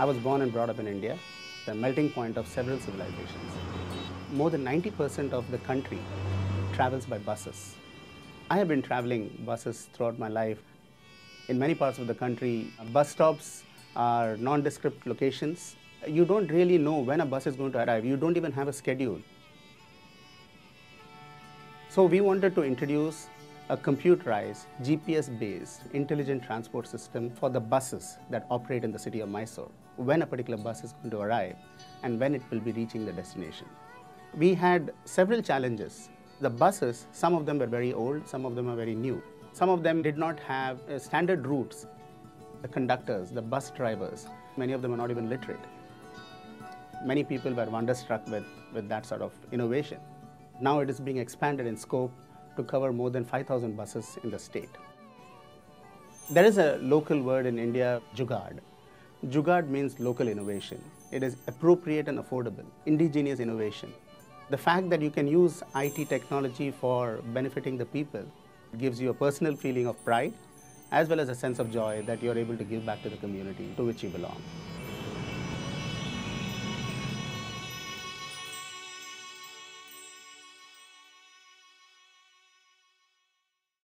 I was born and brought up in India, the melting point of several civilizations. More than 90% of the country travels by buses. I have been traveling buses throughout my life. In many parts of the country, bus stops are nondescript locations. You don't really know when a bus is going to arrive. You don't even have a schedule. So we wanted to introduce a computerized, GPS-based intelligent transport system for the buses that operate in the city of Mysore, when a particular bus is going to arrive and when it will be reaching the destination. We had several challenges. The buses, some of them were very old, some of them are very new. Some of them did not have uh, standard routes. The conductors, the bus drivers, many of them are not even literate. Many people were wonderstruck with, with that sort of innovation. Now it is being expanded in scope to cover more than 5,000 buses in the state. There is a local word in India, Jugaad. Jugaad means local innovation. It is appropriate and affordable, indigenous innovation. The fact that you can use IT technology for benefiting the people gives you a personal feeling of pride as well as a sense of joy that you're able to give back to the community to which you belong.